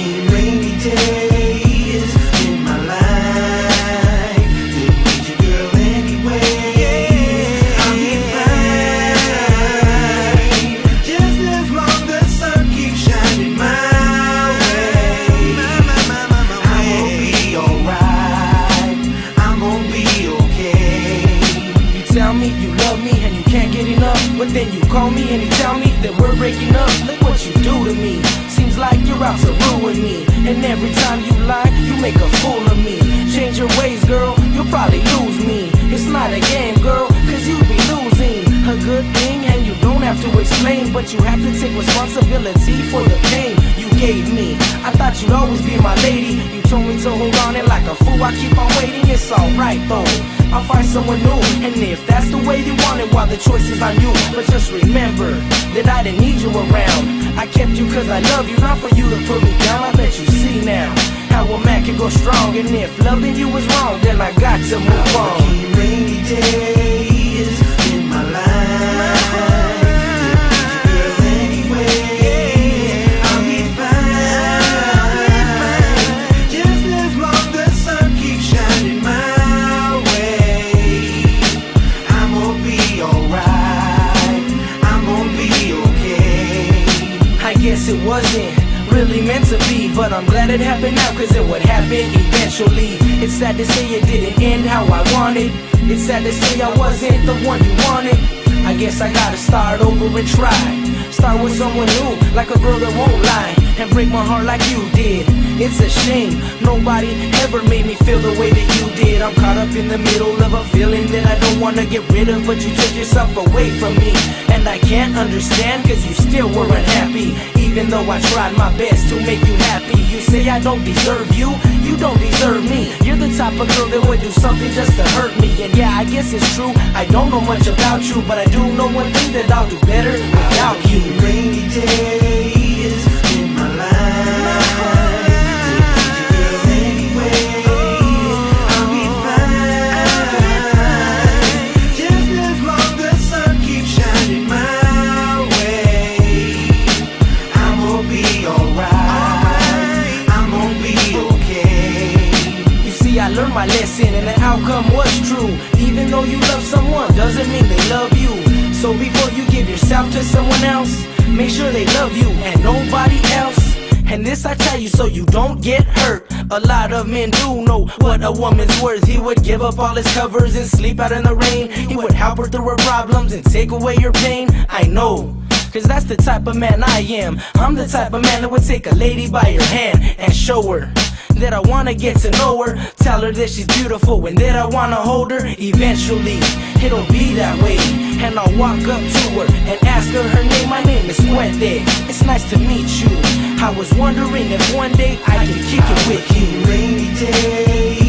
Rainy days in my life, did need girl anyway. I'll be fine. Just as long the sun keeps shining my way, I'm gonna be alright. I'm gonna be okay. You tell me you love me and you can't get enough, but then you call me and you tell me that we're breaking up. Look what you do to me. Like you're out to ruin me. And every time you lie, you make a fool of me. Change your ways, girl, you'll probably lose me. It's not a game, girl, cause you be losing. A good thing, and you don't have to explain, but you have to take responsibility for the pain you gave me. I thought you'd always be my lady. You told me to hold on, and like a fool, I keep on waiting. It's alright though. I'll find someone new, and if that's the way you want it, while the choice is on you. But just remember that I didn't need you around. Kept you cause I love you, not for you to put me down. I bet you see now how a man can go strong, and if loving you was wrong, then I got to move on. Rainy days wasn't really meant to be, but I'm glad it happened now, cause it would happen eventually. It's sad to say it didn't end how I wanted. It's sad to say I wasn't the one you wanted. I guess I gotta start over and try. Start with someone new, like a girl that won't lie, and break my heart like you did. It's a shame, nobody ever made me feel the way that you did. I'm caught up in the middle of a feeling that I don't wanna get rid of, but you took yourself away from me. And I can't understand, cause you still were unhappy. Even though I tried my best to make you happy. You say I don't deserve you, you don't deserve me. You're the type of girl that would do something just to hurt me. And yeah, I guess it's true, I don't know much about you, but I do know one thing that I'll do better without you. Rainy days learned my lesson and the outcome was true. Even though you love someone, doesn't mean they love you. So before you give yourself to someone else, make sure they love you and nobody else. And this I tell you so you don't get hurt. A lot of men do know what a woman's worth. He would give up all his covers and sleep out in the rain. He would help her through her problems and take away your pain. I know. Cause that's the type of man I am. I'm the type of man that would take a lady by her hand and show her that I wanna get to know her. Tell her that she's beautiful and that I wanna hold her. Eventually, it'll be that way. And I'll walk up to her and ask her her name. My name is Cuete. It's nice to meet you. I was wondering if one day I could kick it with you. Rainy days